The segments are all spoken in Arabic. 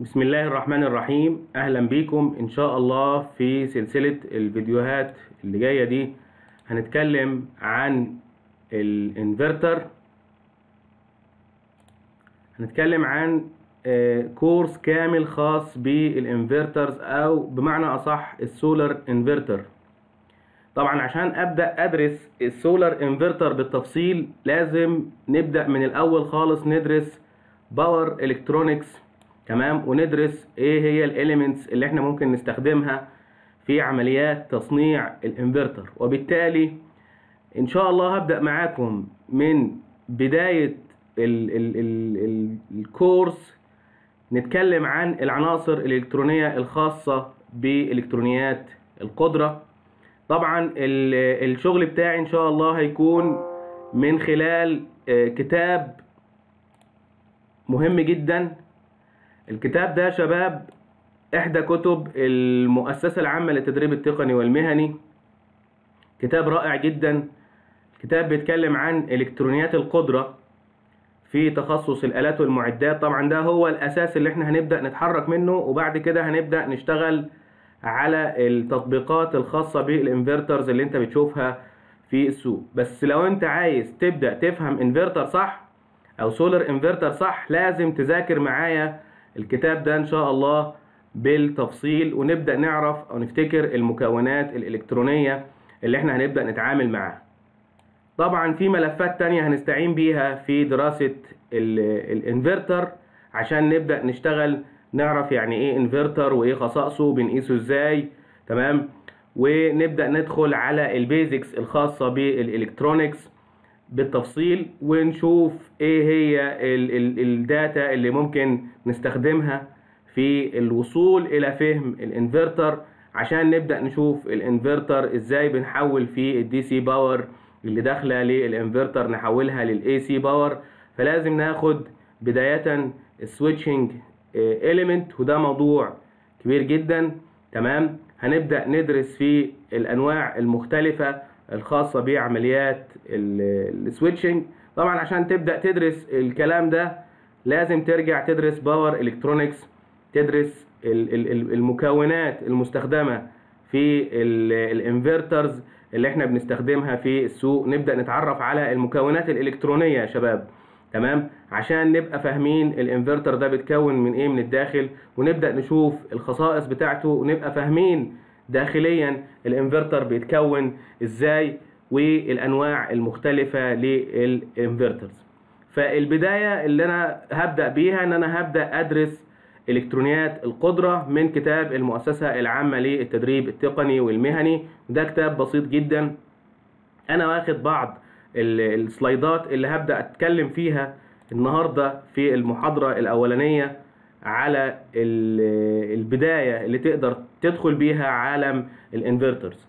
بسم الله الرحمن الرحيم. أهلا بيكم. إن شاء الله في سلسلة الفيديوهات اللي جاية دي هنتكلم عن الإنفرتر. هنتكلم عن آه، كورس كامل خاص بال inverters أو بمعنى أصح ال solar inverter. طبعا عشان أبدأ أدرس ال solar inverter بالتفصيل لازم نبدأ من الأول خالص ندرس power electronics تمام؟ وندرس إيه هي ال elements اللي إحنا ممكن نستخدمها في عمليات تصنيع الإنفرتر. وبالتالي إن شاء الله هبدأ معاكم من بداية ال ال ال ال ال course نتكلم عن العناصر الإلكترونية الخاصة بالكترونيات القدرة. طبعا ال- الشغل بتاعي إن شاء الله هيكون من خلال آه، كتاب مهم جدا الكتاب ده شباب إحدى كتب المؤسسة العامة للتدريب التقني والمهني. كتاب رائع جدا. الكتاب بيتكلم عن إلكترونيات القدرة في تخصص الآلات والمعدات. طبعا ده هو الأساس اللي إحنا هنبدأ نتحرك منه وبعد كده هنبدأ نشتغل على التطبيقات الخاصة بالإنفرترز اللي أنت بتشوفها في السوق. بس لو أنت عايز تبدأ تفهم إنفرتر صح أو solar inverter صح لازم تذاكر معايا الكتاب ده إن شاء الله بالتفصيل ونبدأ نعرف أو نفتكر المكونات الإلكترونية اللي إحنا هنبدأ نتعامل معاها. طبعا في ملفات تانية هنستعين بيها في دراسة ال- الانفرتر عشان نبدأ نشتغل نعرف يعني إيه انفرتر وإيه خصائصه بنقيسه إزاي تمام؟ ونبدأ ندخل على ال basics الخاصة بال electronics. بالتفصيل ونشوف إيه هي ال ال ال data اللي ممكن نستخدمها في الوصول إلى فهم الإنفرتر. عشان نبدأ نشوف الإنفرتر إزاي بنحول فيه ال DC power اللي داخلة للإنفرتر نحولها لل AC power فلازم ناخد بداية ال switching element وده موضوع كبير جدا. تمام؟ هنبدأ ندرس فيه الأنواع المختلفة. الخاصة بعمليات ال switching. طبعا عشان تبدأ تدرس الكلام ده لازم ترجع تدرس power electronics تدرس ال- ال- ال- المكونات المستخدمة في ال inverters اللي إحنا بنستخدمها في السوق. نبدأ نتعرف على المكونات الإلكترونية يا شباب تمام؟ عشان نبقى فاهمين الإنفرتر ده بيتكون من إيه من الداخل ونبدأ نشوف الخصائص بتاعته ونبقى فاهمين داخليا الإنفرتر بيتكون إزاي والأنواع المختلفة للإنفرترز. فالبداية اللي أنا هبدأ بيها إن أنا هبدأ أدرس إلكترونيات القدرة من كتاب المؤسسة العامة للتدريب التقني والمهني. ده كتاب بسيط جدا. أنا واخد بعض ال- السلايدات اللي هبدأ أتكلم فيها النهاردة في المحاضرة الأولانية. على ال- البداية اللي تقدر تدخل بيها عالم ال inverters.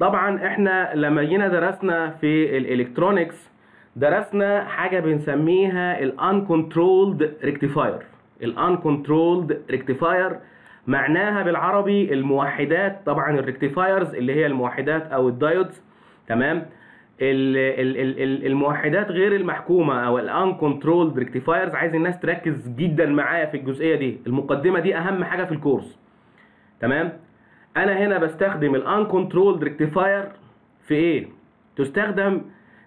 طبعا إحنا لما جينا درسنا في ال electronics درسنا حاجة بنسميها ال uncontrolled rectifier ال uncontrolled rectifier معناها بالعربي الموحدات طبعا ال rectifiers اللي هي الموحدات أو ال diodes تمام؟ الموحدات غير المحكومة أو ال uncontrolled rectifiers عايز الناس تركز جدا معايا في الجزئية دي. المقدمة دي أهم حاجة في ال course. تمام؟ أنا هنا بستخدم ال uncontrolled rectifier في إيه؟ تستخدم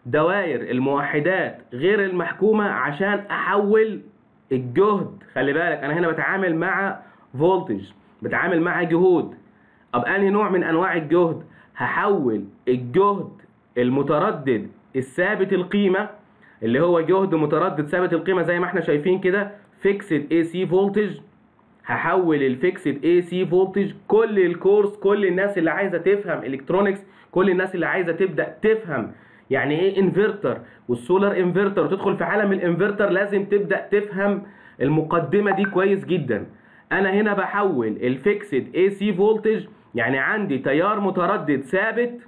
دوائر الموحدات غير المحكومة عشان أحول الجهد. خلي بالك أنا هنا بتعامل مع voltage بتعامل مع جهود. طب أنهي نوع من أنواع الجهد؟ هحول الجهد المتردد الثابت القيمة اللي هو جهد متردد ثابت القيمة زي ما إحنا شايفين كده fixed AC voltage هحول ال fixed AC voltage كل ال course كل الناس اللي عايزة تفهم electronics كل الناس اللي عايزة تبدأ تفهم يعني إيه inverter وال solar inverter وتدخل في عالم الانفرتر لازم تبدأ تفهم المقدمة دي كويس جدا. أنا هنا بحول ال fixed AC voltage يعني عندي تيار متردد ثابت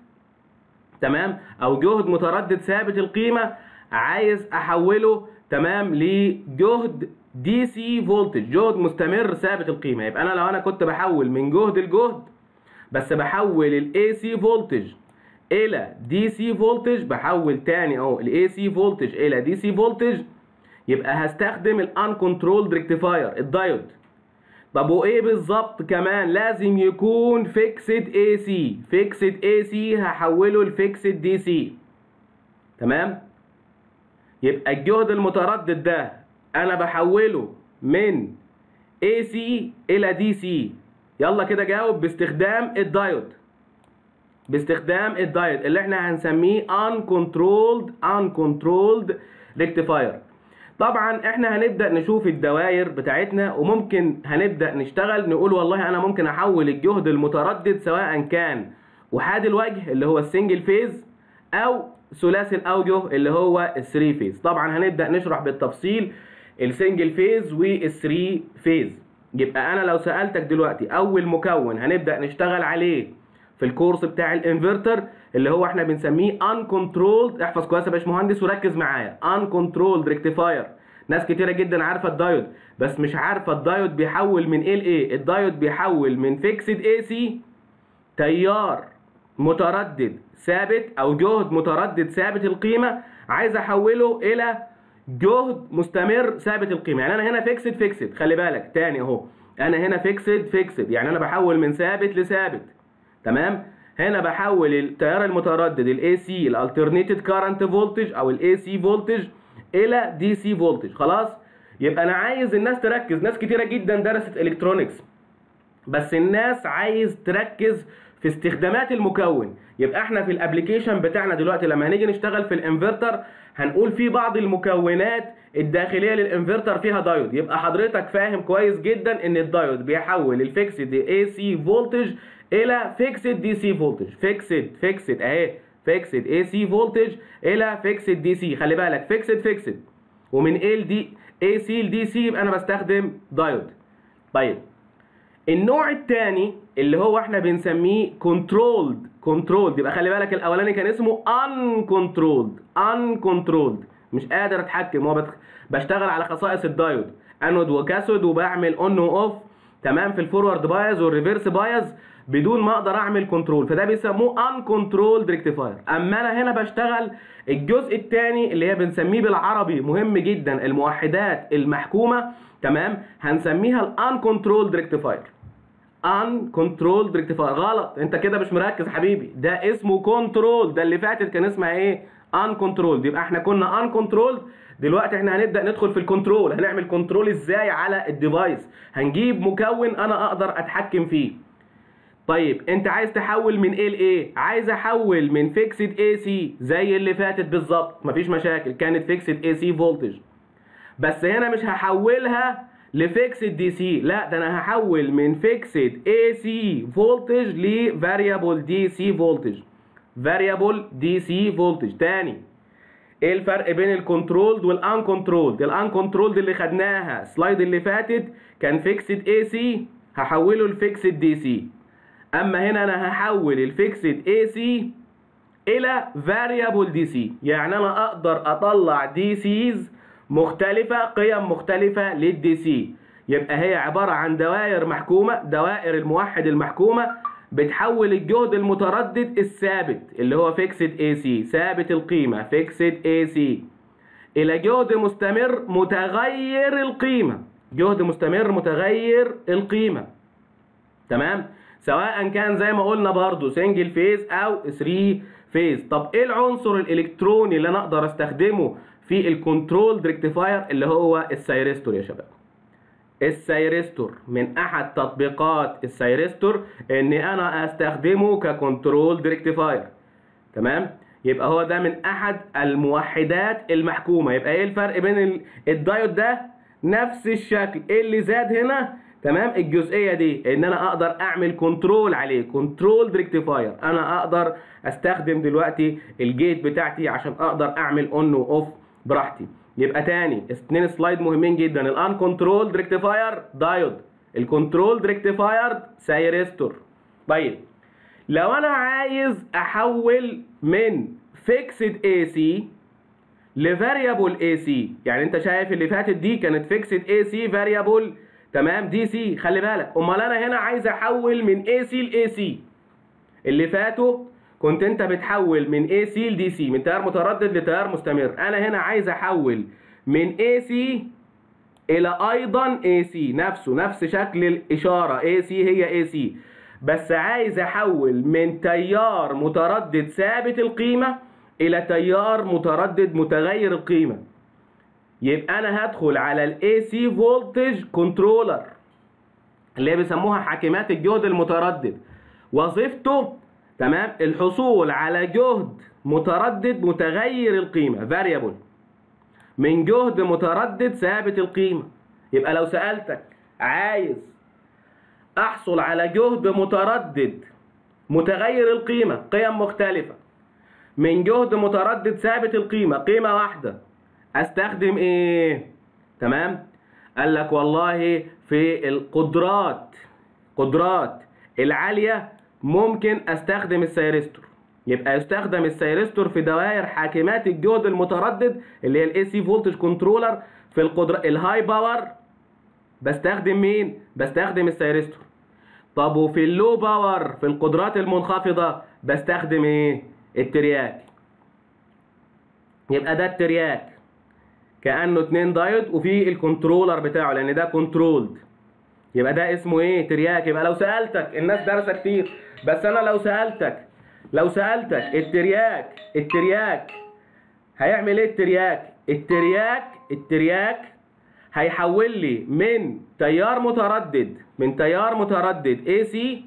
تمام؟ أو جهد متردد ثابت القيمة عايز أحوله تمام لجهد DC voltage جهد مستمر ثابت القيمة. يبقى أنا لو أنا كنت بحول من جهد لجهد بس بحول ال AC voltage إلى DC voltage بحول تاني أهو ال AC voltage إلى DC voltage يبقى هستخدم ال uncontrolled rectifier ال diode. طب وإيه بالظبط كمان؟ لازم يكون fixed AC fixed AC هحوله ل fixed DC تمام؟ يبقى الجهد المتردد ده أنا بحوله من اي سي إلى دي سي يلا كده جاوب باستخدام الدايود باستخدام الدايود اللي إحنا هنسميه uncontrolled uncontrolled rectifier. طبعا إحنا هنبدأ نشوف الدوائر بتاعتنا وممكن هنبدأ نشتغل نقول والله أنا ممكن أحول الجهد المتردد سواء كان أحادي الوجه اللي هو ال single phase أو ثلاثي الأوجه اللي هو ال three phase طبعا هنبدأ نشرح بالتفصيل ال single phase وال three phase يبقى أنا لو سألتك دلوقتي أول مكون هنبدأ نشتغل عليه في ال course بتاع الانفرتر اللي هو إحنا بنسميه uncontrolled. احفظ كويس يا باشمهندس وركز معايا. uncontrolled rectifier. ناس كتيرة جدا عارفة الدايود بس مش عارفة الدايود بيحول من إيه لايه الدايود بيحول من fixed AC تيار متردد ثابت أو جهد متردد ثابت القيمة. عايز أحوله إلى جهد مستمر ثابت القيمة. يعني أنا هنا fixed fixed خلي بالك تاني أهو. أنا هنا fixed fixed يعني أنا بحول من ثابت لثابت. تمام؟ هنا بحول التيار المتردد ال AC ال alternated current voltage أو ال AC voltage إلى DC voltage خلاص؟ يبقى أنا عايز الناس تركز ناس كتيرة جدا درست electronics بس الناس عايز تركز في استخدامات المكون. يبقى إحنا في ال application بتاعنا دلوقتي لما هنيجي نشتغل في الانفرتر هنقول في بعض المكونات الداخلية للانفرتر فيها دايود يبقى حضرتك فاهم كويس جدا إن الدايود بيحول ال fixed AC voltage إلى fixed DC voltage fixed fixed أهي. fixed AC voltage إلى fixed DC خلي بالك. fixed fixed ومن إيه لإيه AC ل DC يبقى أنا بستخدم دايود طيب. النوع الثاني اللي هو إحنا بنسميه controlled controlled يبقى خلي بالك الأولاني كان اسمه uncontrolled uncontrolled مش قادر أتحكم. هو. بشتغل على خصائص ال diode anode و cathode وبعمل on و off تمام في ال forward bias وال reverse bias بدون ما أقدر اعمل control فده بيسموه uncontrolled rectifier اما أنا هنا بشتغل الجزء الثاني اللي هي بنسميه بالعربي مهم جدا. الموحدات المحكومة تمام؟ هنسميها ال uncontrolled rectifier uncontrolled rectifier غلط. انت كده مش مركز حبيبي. ده اسمه control ده اللي فاتت كان اسمها إيه؟ uncontrolled يبقى إحنا كنا uncontrolled دلوقتي إحنا هنبدأ ندخل في ال control هنعمل control إزاي على ال device هنجيب مكون أنا أقدر أتحكم فيه. طيب أنت عايز تحول من إيه لإيه عايز أحول من fixed AC زي اللي فاتت بالظبط. مفيش مشاكل كانت fixed AC voltage بس هنا مش هحولها ل fixed DC لا ده أنا هحول من fixed AC voltage ل variable DC voltage variable DC voltage تاني إيه الفرق بين ال controlled وال uncontrolled ال uncontrolled اللي خدناها ال slide اللي فاتت كان fixed AC هحوله ل fixed DC أما هنا أنا هحول ال fixed AC إلى variable DC يعني أنا أقدر أطلع DCs مختلفة قيم مختلفة لل DC يبقى هي عبارة عن دوائر محكومة دوائر الموحد المحكومة بتحول الجهد المتردد الثابت اللي هو fixed AC ثابت القيمة fixed AC إلى جهد مستمر متغير القيمة. جهد مستمر متغير القيمة. تمام؟ سواء كان زي ما قلنا برضو single phase أو 3 phase طب إيه العنصر الإلكتروني اللي أنا أقدر أستخدمه في ال control rectifier اللي هو ال thyristor يا شباب؟ ال thyristor من أحد تطبيقات ال thyristor ان أنا أستخدمه ك control rectifier تمام؟ يبقى هو ده من أحد الموحدات المحكومة. يبقى إيه الفرق بين الدايود ده؟ نفس الشكل. إيه اللي زاد هنا؟ تمام؟ الجزئية دي. إن أنا أقدر أعمل control عليه. control rectifier أنا أقدر أستخدم دلوقتي ال gate بتاعتي عشان أقدر أعمل on و off براحتي. يبقى تاني. اتنين slide مهمين جدا. ال uncontrolled rectifier diode ال control rectifier thyristor طيب. لو أنا عايز أحول من fixed AC ل variable AC يعني أنت شايف اللي فاتت دي كانت fixed AC variable تمام؟ DC خلي بالك. أمال أنا هنا عايز أحول من اي سي لاي سي اللي فاتوا كنت انت بتحول من اي سي لدي سي من تيار متردد لتيار مستمر. أنا هنا عايز أحول من AC إلى أيضا AC نفسه نفس شكل الإشارة. اي سي هي اي سي بس عايز أحول من تيار متردد ثابت القيمة إلى تيار متردد متغير القيمة. يبقى أنا هدخل على ال AC voltage controller اللي بيسموها حاكمات الجهد المتردد. وظيفته تمام؟ الحصول على جهد متردد متغير القيمة variable من جهد متردد ثابت القيمة. يبقى لو سألتك عايز أحصل على جهد متردد متغير القيمة قيم مختلفة. من جهد متردد ثابت القيمة قيمة واحدة. أستخدم إيه؟ تمام؟ قال لك والله في القدرات قدرات العالية ممكن أستخدم ال thyristor. يبقى يستخدم ال thyristor في دوائر حاكمات الجهد المتردد اللي هي ال AC voltage controller في القدر ال high power بستخدم مين؟ بستخدم ال thyristor. طب وفي ال low power في القدرات المنخفضة بستخدم إيه؟ ال triac. يبقى ده ال triac. كأنه اتنين دايود وفي ال controller بتاعه لأن ده controlled يبقى ده اسمه إيه؟ triac. يبقى لو سألتك الناس دارسه كتير. بس أنا لو سألتك لو سألتك ال triac الترياك هيعمل إيه الترياك؟ الترياك الترياك هيحول لي من تيار متردد من تيار متردد AC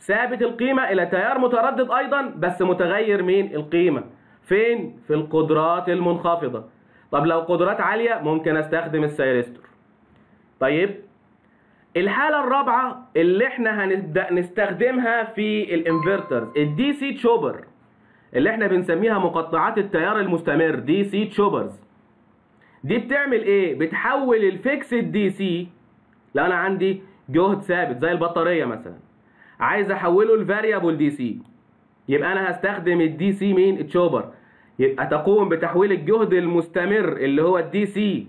ثابت القيمة إلى تيار متردد أيضا بس متغير مين؟ القيمة. فين؟ في القدرات المنخفضة. طب لو قدرات عالية ممكن أستخدم ال thyristor طيب؟ الحالة الرابعة اللي إحنا هنبدأ نستخدمها في ال inverters ال DC chopper اللي إحنا بنسميها مقطعات التيار المستمر DC choppers دي بتعمل إيه؟ بتحول ال fixed DC لو أنا عندي جهد ثابت زي البطارية مثلا عايز أحوله ل variable DC يبقى أنا هستخدم ال DC مين؟ ال chopper يبقى تقوم بتحويل الجهد المستمر اللي هو ال DC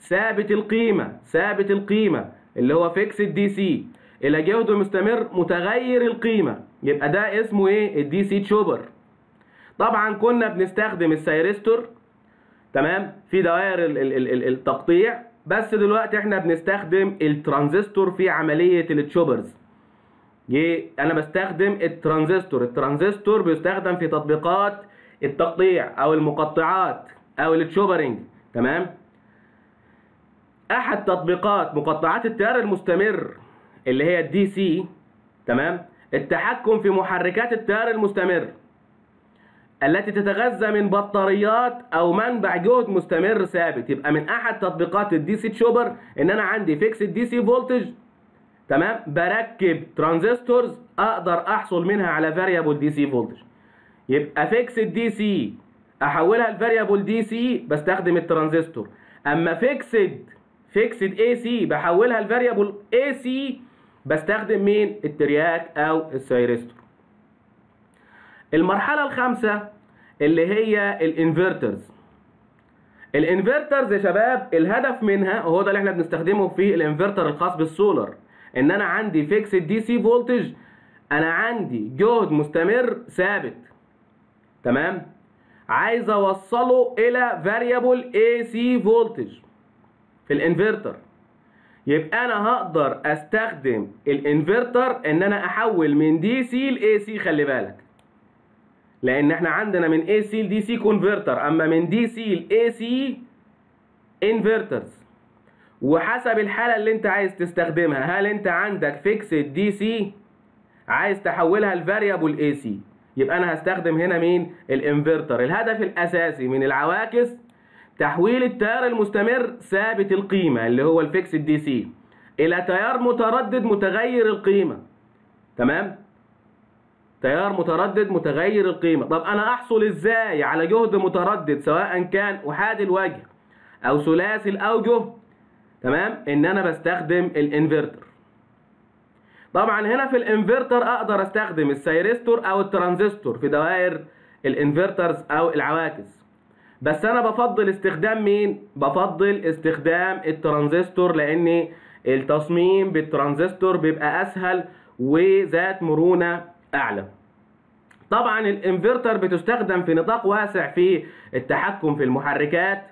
ثابت القيمة ثابت القيمة. اللي هو fixed ال DC إلى جهد مستمر متغير القيمة. يبقى ده اسمه إيه؟ ال DC chopper. طبعا كنا بنستخدم ال thyristor. تمام؟ في دوائر ال- ال- ال- ال- التقطيع. بس دلوقتي إحنا بنستخدم الترانزستور في عملية ال choppers. أنا بستخدم الترانزستور. الترانزستور بيستخدم في تطبيقات التقطيع أو المقطعات أو ال chopping تمام؟ أحد تطبيقات مقطعات التيار المستمر اللي هي ال DC تمام؟ التحكم في محركات التيار المستمر التي تتغذى من بطاريات أو منبع جهد مستمر ثابت. يبقى من أحد تطبيقات ال DC chopper إن أنا عندي fixed ال DC voltage تمام؟ بركب transistors أقدر أحصل منها على variable DC voltage يبقى fixed ال DC أحولها ل variable DC بستخدم الترانزستور. أما fixed fixed AC بحولها ل variable AC بستخدم مين؟ ال triac أو ال thyristor المرحلة الخامسة اللي هي ال inverters. ال inverters يا شباب الهدف منها وهو ده اللي إحنا بنستخدمه في الانفرتر الخاص بالسولار إن أنا عندي fixed DC voltage أنا عندي جهد مستمر ثابت. تمام؟ عايز أوصله إلى variable AC voltage في الانفرتر. يبقى أنا هقدر أستخدم الانفرتر إن أنا أحول من DC ل AC خلي بالك. لأن إحنا عندنا من AC ل DC converter أما من DC ل AC inverters وحسب الحالة اللي أنت عايز تستخدمها هل أنت عندك fixed DC عايز تحولها ل variable AC يبقى أنا هستخدم هنا مين؟ الانفرتر. الهدف الأساسي من العواكس تحويل التيار المستمر ثابت القيمة اللي هو ال fixed DC إلى تيار متردد متغير القيمة. تمام؟ تيار متردد متغير القيمة. طب أنا أحصل إزاي على جهد متردد سواء كان احادي الوجه أو ثلاثي الأوجه؟ تمام؟ إن أنا بستخدم الإنفرتر. طبعا هنا في الإنفرتر أقدر أستخدم ال thyristor أو الترانزستور في دوائر ال inverters أو العواكس. بس أنا بفضل استخدام مين؟ بفضل استخدام الترانزستور لأن التصميم بالترانزستور بيبقى أسهل وذات مرونة أعلى. طبعا الإنفرتر بتستخدم في نطاق واسع في التحكم في المحركات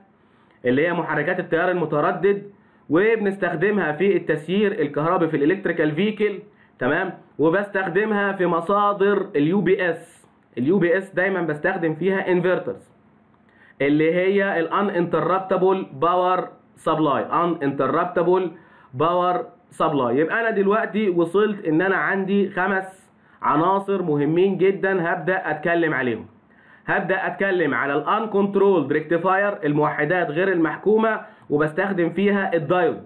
اللي هي محركات التيار المتردد وبنستخدمها في التسيير الكهربي في ال electrical vehicle تمام؟ وبستخدمها في مصادر ال UPS ال UPS دايما بستخدم فيها inverters. اللي هي ال uninterruptible power supply uninterruptible power supply يبقى أنا دلوقتي وصلت إن أنا عندي خمس عناصر مهمين جدا هبدأ أتكلم عليهم. هبدأ أتكلم على ال uncontrolled rectifier الموحدات غير المحكومة وبستخدم فيها الدايود.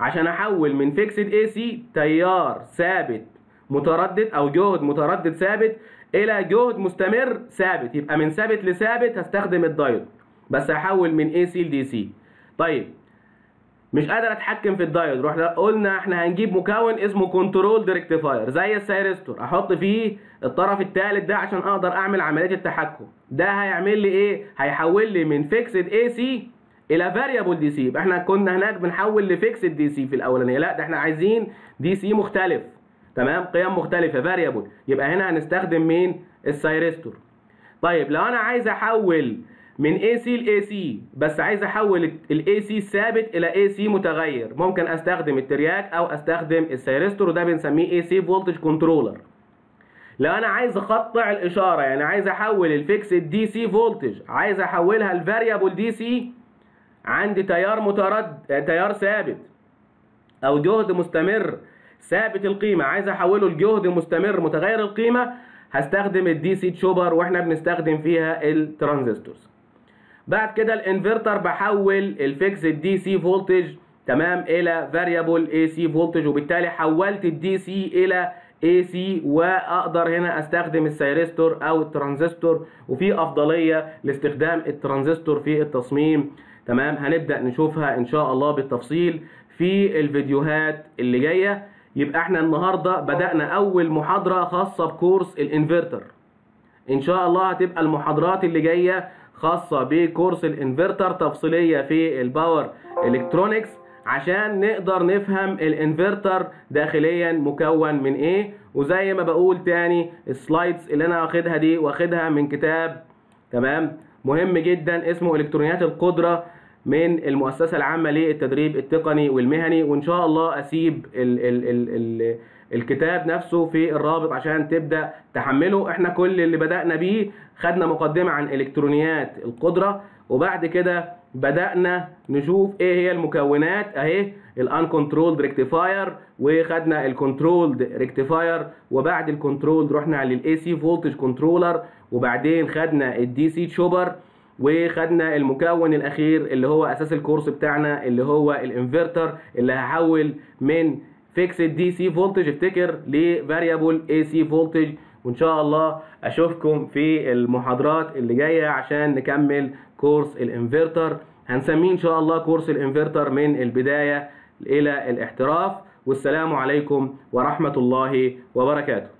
عشان أحول من fixed AC تيار ثابت متردد أو جهد متردد ثابت إلى جهد مستمر ثابت. يبقى من ثابت لثابت هستخدم الدايود بس هحول من اي سي لدي سي طيب. مش قادر أتحكم في الدايود رحنا قلنا إحنا هنجيب مكون اسمه controlled rectifier زي ال thyristor أحط فيه الطرف الثالث ده عشان أقدر أعمل عملية التحكم. ده هيعمل لي إيه؟ هيحول لي من fixed AC إلى variable DC يبقى إحنا كنا هناك بنحول ل fixed DC في الأولانية. لا ده إحنا عايزين DC مختلف. تمام؟ قيم مختلفة variable يبقى هنا هنستخدم مين؟ ال thyristor. طيب لو أنا عايز أحول من اي سي لاي سي بس عايز أحول ال AC الثابت إلى AC متغير ممكن أستخدم ال triac أو أستخدم ال thyristor وده بنسميه AC voltage controller لو أنا عايز أقطع الإشارة يعني عايز أحول ال fixed DC voltage عايز أحولها ل variable DC عندي تيار مترد تيار ثابت أو جهد مستمر ثابت القيمة. عايز أحوله لجهد مستمر متغير القيمة هستخدم ال DC chopper وإحنا بنستخدم فيها ال transistors بعد كده الانفرتر بحول ال fixed DC voltage تمام إلى variable AC voltage وبالتالي حولت ال DC إلى AC وأقدر هنا أستخدم ال thyristor أو الترانزستور وفي أفضلية لاستخدام الترانزستور في التصميم. تمام؟ هنبدأ نشوفها إن شاء الله بالتفصيل في الفيديوهات اللي جاية. يبقى إحنا النهارده بدأنا أول محاضرة خاصة بكورس الإنفرتر. إن شاء الله هتبقى المحاضرات اللي جاية خاصة بكورس الإنفرتر تفصيلية في ال power electronics عشان نقدر نفهم الإنفرتر داخليا مكون من إيه. وزي ما بقول تاني ال slides اللي أنا واخدها دي واخدها من كتاب تمام؟ مهم جدا اسمه إلكترونيات القدرة. من المؤسسة العامة للتدريب التقني والمهني وإن شاء الله أسيب ال ال ال ال الكتاب نفسه في الرابط عشان تبدأ تحمله. إحنا كل اللي بدأنا بيه خدنا مقدمة عن إلكترونيات القدرة وبعد كده بدأنا نشوف إيه هي المكونات أهي ال uncontrolled rectifier وخدنا ال controlled rectifier وبعد ال controlled رحنا لل AC voltage controller وبعدين خدنا ال DC chopper وخدنا المكون الأخير اللي هو أساس الكورس بتاعنا اللي هو الإنفرتر اللي هحول من fixed DC voltage افتكر ل variable AC voltage وإن شاء الله أشوفكم في المحاضرات اللي جاية عشان نكمل كورس الإنفرتر. هنسميه إن شاء الله كورس الإنفرتر من البداية إلى الاحتراف. والسلام عليكم ورحمة الله وبركاته.